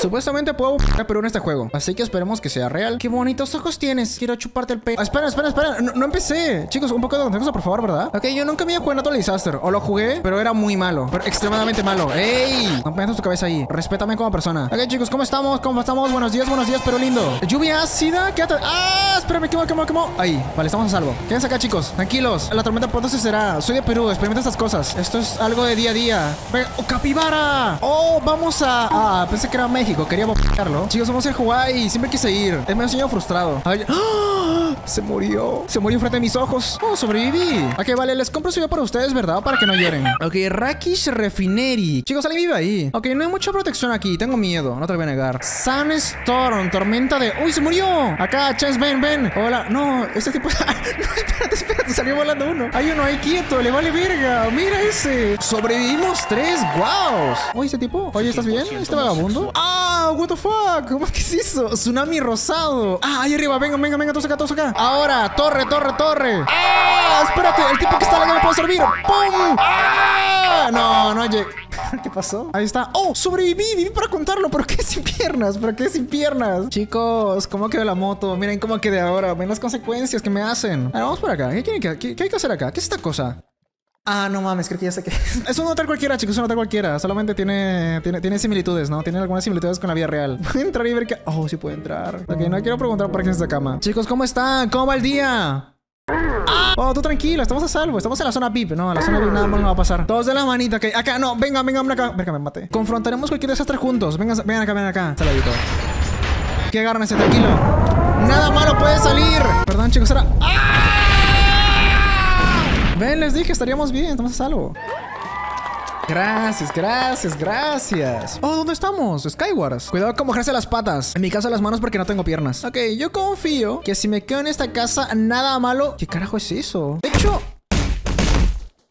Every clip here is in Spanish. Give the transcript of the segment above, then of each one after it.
Supuestamente puedo Perú en este juego. Así que esperemos que sea real. Qué bonitos ojos tienes. Quiero chuparte el pelo. Ah, espera, espera, espera. No, empecé. Chicos, un poco de contexto, por favor, ¿verdad? Ok, yo nunca me había jugado Natural Disaster. O lo jugué, pero era muy malo. Pero extremadamente malo. ¡Ey! No metas tu cabeza ahí. Respétame como persona. Ok, chicos, ¿cómo estamos? ¿Cómo estamos? Buenos días, buenos días, pero lindo. Lluvia ácida. Quédate. ¡Ah! Espérame, quemo, quemo, quemo. Ahí. Vale, estamos a salvo. Quédense acá, chicos. Tranquilos. La tormenta pronto se será. Soy de Perú. Experimenta estas cosas. Esto es algo de día a día. Venga. ¡Oh, capibara! ¡Oh, vamos a... Ah, pensé que era México. Quería bombardearlo. Chicos, vamos a ir a Hawái. Siempre quise ir. Es me ha frustrado. ¡Ah! Se murió. Se murió frente a mis ojos. Oh, sobreviví. Ok, vale. Les compro su vida para ustedes, ¿verdad? Para que no lloren. Ok, Rakish Refinery. Chicos, alguien vive ahí. Ok, no hay mucha protección aquí. Tengo miedo. No te lo voy a negar. Sunstorm. Tormenta de... ¡Uy, se murió! Acá, Chance, ven, ven. Hola. No, este tipo... no, espérate, espérate. Salió volando uno. Hay uno ahí quieto. Le vale verga. Mira ese. Sobrevivimos tres. ¡Wow! Oye, ese tipo. Oye, ¿estás bien? ¿Este vagabundo? ¡Ah! ¿What the fuck? ¿Cómo es que es eso? Tsunami rosado. Ah, ahí arriba. Venga, venga, venga. Todos acá, todos acá. Ahora, torre, torre, torre. ¡Ah! Espérate. El tipo que está lado me puede servir. ¡Pum! ¡Ah! No, no llegué. ¿Qué pasó? Ahí está. ¡Oh! Sobreviví, viví para contarlo. ¿Pero qué sin piernas? ¿Pero qué sin piernas? Chicos, ¿cómo quedó la moto? Miren cómo quedé ahora. Ven las consecuencias que me hacen. A ver, vamos por acá. ¿Qué, qué- qué hay que hacer acá? ¿Qué es esta cosa? Ah, no mames, creo que ya sé qué es. Un hotel cualquiera, chicos, es un hotel cualquiera. Solamente tiene, tiene, tiene similitudes, ¿no? Tiene algunas similitudes con la vida real. Puedo entrar y ver que. Oh, sí puedo entrar. Ok, no quiero preguntar por qué es esta cama. Chicos, ¿cómo están? ¿Cómo va el día? Ah, Oh, tú tranquilo, estamos a salvo. Estamos en la zona VIP. No, en la zona VIP nada más no va a pasar. Todos de la manita, ok. Acá, no, vengan, vengan, acá. Venga, me mate. Confrontaremos cualquier desastre juntos. Vengan, vengan acá, vengan acá. Saladito. Que agárrense, tranquilo. Nada malo puede salir. Perdón, chicos, era. Ven, les dije, estaríamos bien, estamos a salvo. Gracias, gracias, gracias. Oh, ¿dónde estamos? Skywars. Cuidado con mojarse las patas. En mi caso, las manos porque no tengo piernas. Ok, yo confío que si me quedo en esta casa, nada malo. ¿Qué carajo es eso? De hecho.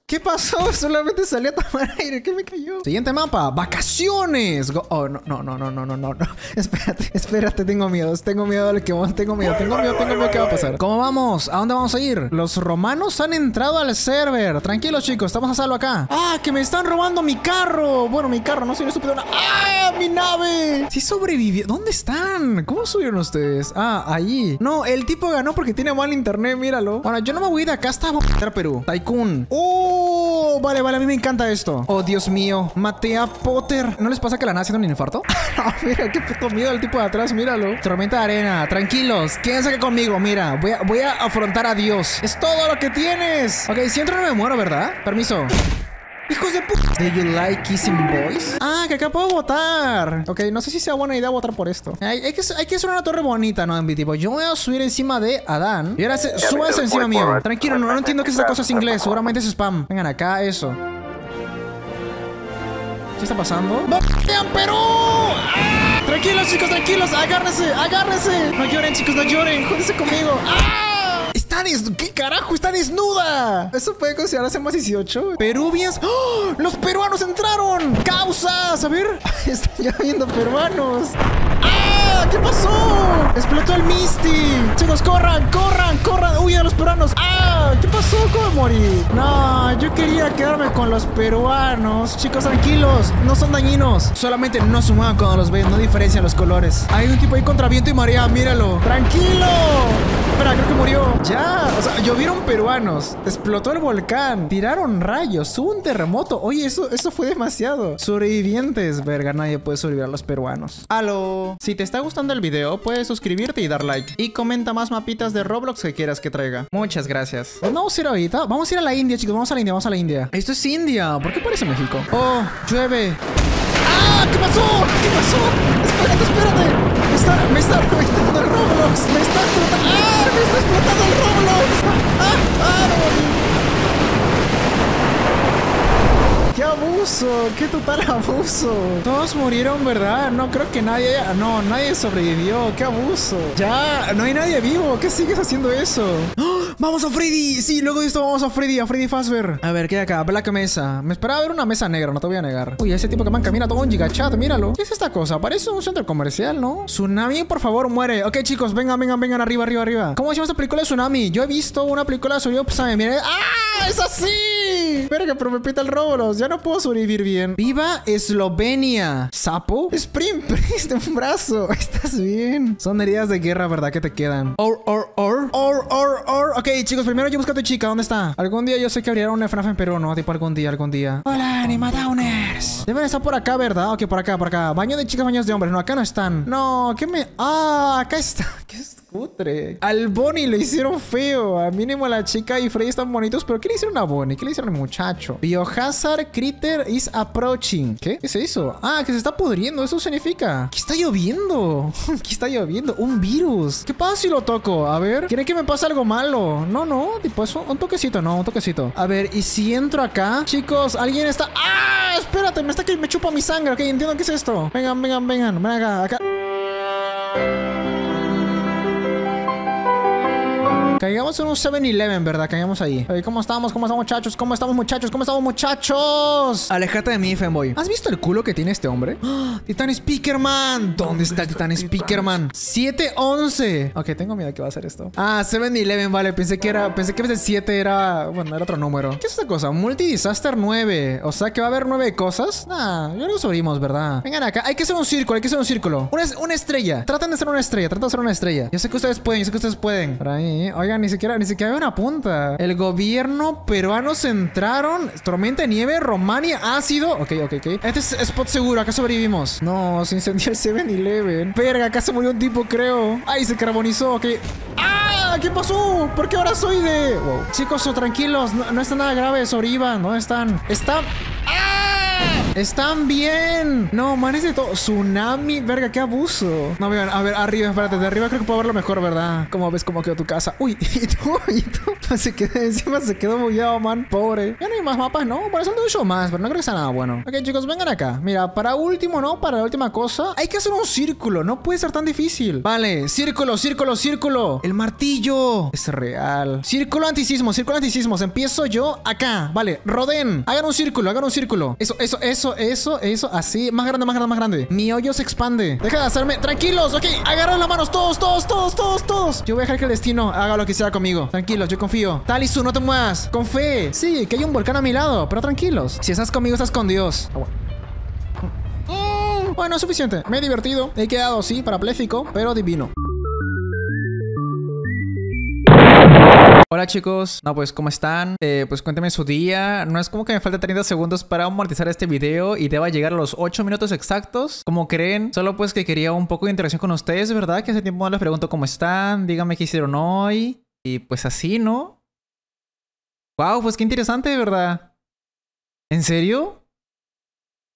¿Qué pasó? Solamente salí a tomar aire. ¿Qué me cayó? Siguiente mapa. Vacaciones. Oh, no, no, no, no, no, no, no. Espérate, espérate. Tengo miedo. Tengo miedo tengo miedo. Tengo miedo, tengo miedo. ¿Qué va a pasar? ¿Cómo vamos? ¿A dónde vamos a ir? Los romanos han entrado al server. Tranquilos, chicos. Estamos a salvo acá. ¡Ah! Que me están robando mi carro. Bueno, mi carro. No soy estúpido. ¡Ah! ¡Mi nave! Sí sobrevivió. ¿Dónde están? ¿Cómo subieron ustedes? Ah, ahí. No, el tipo ganó porque tiene mal internet. Míralo. Bueno, yo no me voy de acá hasta Perú. Tycoon. ¡Oh! Vale, vale. A mí me encanta esto. Oh, Dios mío. Maté a Potter. ¿No les pasa que la nada haciendo un infarto? Mira, qué puto miedo el tipo de atrás. Míralo. Tormenta de arena. Tranquilos. Quédense aquí conmigo. Mira, voy a, voy a afrontar a Dios. Es todo lo que tienes. Ok, si entro no me muero, ¿verdad? Permiso. Hijos de puta. Do you like kissing boys? Ah, que acá puedo votar. Ok, no sé si sea buena idea votar por esto. Hay, hay que, hay que hacer una torre bonita, ¿no? En tipo, yo voy a subir encima de Adán. Y ahora se, súbanse encima mío. Tranquilo, no, no entiendo que esa cosa es inglés. Seguramente es spam. Vengan acá, eso. ¿Qué está pasando? ¡Vean Perú! ¡Ah! Tranquilos, chicos, tranquilos. Agárrense, agárrense. No lloren, chicos, no lloren. Júdense conmigo. ¡Ah! Está. ¿Qué carajo? Está desnuda. ¿Eso puede considerarse más 18? Peruvians. ¡Oh! ¡Los peruanos entraron! ¡Causas! A ver. Están lloviendo peruanos. ¡Ah! ¿Qué pasó? Explotó el Misty. Chicos, corran, corran, corran. Huyan los peruanos. ¡Ah! ¿Qué pasó? ¿Cómo morí? No, yo quería quedarme con los peruanos. Chicos, tranquilos. No son dañinos. Solamente no se muevan cuando los ven. No diferencian los colores. Hay un tipo ahí contra viento y marea. Míralo. ¡Tranquilo! Espera, creo que murió. Ya. O sea, llovieron peruanos. Explotó el volcán. Tiraron rayos. Hubo un terremoto. Oye, eso, eso fue demasiado. Sobrevivientes. Verga, nadie puede sobrevivir a los peruanos. Aló. Si te está gustando el video, puedes suscribirte y dar like. Y comenta más mapitas de Roblox que quieras que Muchas gracias. ¿Dónde vamos a ir ahorita? Vamos a ir a la India, chicos. Vamos a la India, vamos a la India. Esto es India. ¿Por qué parece México? Oh, llueve. ¡Ah! ¿Qué pasó? ¿Qué pasó? Espérate, espérate. Me está, me está el Roblox. Me está explotando. ¡Ah! Me está explotando el Roblox. ¡Ah! ¡Ah! Me morí. ¡Qué abuso! ¡Qué total abuso! Todos murieron, ¿verdad? No creo que nadie... No, nadie sobrevivió. ¡Qué abuso! Ya, no hay nadie vivo. ¿Qué sigues haciendo eso? ¡Ah! ¡Vamos a Freddy! Sí, luego de esto vamos a Freddy, a Freddy Fazbear. A ver, ¿qué hay acá? Black Mesa. Me esperaba ver una mesa negra, no te voy a negar. Uy, ese tipo que man camina todo un gigachat, míralo. ¿Qué es esta cosa? Parece un centro comercial, ¿no? Tsunami, por favor, muere. Ok, chicos, vengan, vengan, vengan, arriba, arriba, arriba. ¿Cómo se esta película de Tsunami? Yo he visto una película sobre Upside. Miren. ¡Ah! ¡Es así! Verga, pero me pita el Roblox. Ya no puedo sobrevivir bien. ¡Viva Eslovenia! ¿Sapo? Sprint, preste un brazo. ¿Estás bien? Son heridas de guerra, ¿verdad? Que te quedan. Or, Ok, chicos, primero yo busco a tu chica. ¿Dónde está? Algún día yo sé que abrieron una FNAF en Perú, ¿no? Tipo algún día, algún día. Hola, Animadowners. Deben estar por acá, ¿verdad? Ok, por acá, por acá. Baño de chicas, baños de hombres. No, acá no están. No, ¿qué me...? Ah, acá está. ¿Qué es? Putre. Al Bonnie le hicieron feo. A mínimo la chica y Freddy están bonitos. ¿Pero qué le hicieron a Bonnie? ¿Qué le hicieron al muchacho? Biohazard Critter is approaching. ¿Qué? ¿Qué se hizo? Ah, que se está pudriendo. Eso significa. ¿Qué está lloviendo? ¿Qué está lloviendo? Un virus. ¿Qué pasa si lo toco? A ver. ¿Quiere que me pase algo malo? No, no. Tipo, eso. Un toquecito, no. Un toquecito. A ver, ¿y si entro acá? Chicos, alguien está. ¡Ah! Espérate, me está que me chupa mi sangre. Ok, entiendo qué es esto. Vengan, vengan, vengan. Ven acá, acá. Caigamos en un 7-Eleven, ¿verdad? Caigamos ahí. Oye, ¿Cómo estamos? ¿Cómo estamos, muchachos? ¿Cómo estamos, muchachos? ¿Cómo estamos, muchachos? Alejate de mí, fanboy. ¿Has visto el culo que tiene este hombre? ¡Ah! Titan Speakerman. ¿Dónde está el Titan Speakerman? 7-11. Ok, tengo miedo que va a ser esto. Ah, 7-Eleven, vale. Pensé que era... Pensé que el 7 era... Bueno, era otro número. ¿Qué es esta cosa? Multi-Disaster 9. O sea, que va a haber 9 cosas. Nah, yo lo subimos, ¿verdad? Vengan acá. Hay que hacer un círculo. Hay que hacer un círculo. Una, una estrella. Traten de hacer una estrella. Traten de hacer una estrella. Yo sé que ustedes pueden. Yo sé que ustedes pueden. Por ahí. Oigan, ni siquiera... Ni siquiera hay una punta. El gobierno peruano centraron. Tormenta de nieve. Romania. Ácido. Ok, ok, ok. Este es spot seguro. Acá sobrevivimos. No, se incendió el 7-Eleven. Verga, acá se murió un tipo, creo. Ay, se carbonizó. Ok. ¡Ah! ¿Qué pasó? ¿Por qué ahora soy de...? Wow. Chicos, tranquilos. No, no está nada grave. Sobrevivan. No están. Están... Están bien. No, man, es de todo. Tsunami. Verga, qué abuso. No, vean, a ver, arriba, espérate. De arriba creo que puedo verlo mejor, ¿verdad? ¿Cómo ves cómo quedó tu casa? Uy, y tú, y tú. Se quedó, encima se quedó bugueado, man. Pobre. Ya no hay más mapas, ¿no? Por eso no he más, pero no creo que sea nada bueno. Ok, chicos, vengan acá. Mira, para último, ¿no? Para la última cosa, hay que hacer un círculo. No puede ser tan difícil. Vale, círculo, círculo, círculo. El martillo. Es real. Círculo antisismo, círculo antisismos. Empiezo yo acá. Vale, roden. Hagan un círculo, hagan un círculo. Eso, eso, eso, eso, eso. Así. Más grande, más grande, más grande. Mi hoyo se expande. Deja de hacerme. Tranquilos, ok. Agarran las manos todos, todos, todos, todos, todos. Yo voy a dejar que el destino haga lo que sea conmigo. Tranquilos, yo confío. Talisu, no te muevas. Con fe. Sí, que hay un volcán a mi lado, pero tranquilos. Si estás conmigo, estás con Dios. Bueno. Mm, Bueno, es suficiente. Me he divertido. He quedado, sí, parapléjico, pero divino. Hola chicos, no pues ¿cómo están? Eh, pues cuéntenme su día, no es como que me falta 30 segundos para amortizar este video y deba llegar a los 8 minutos exactos, como creen, solo pues que quería un poco de interacción con ustedes, ¿verdad? Que hace tiempo no les pregunto cómo están, díganme qué hicieron hoy y pues así, ¿no? Wow, pues qué interesante, ¿verdad? ¿En serio?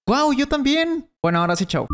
Wow, yo también. Bueno, ahora sí, chao.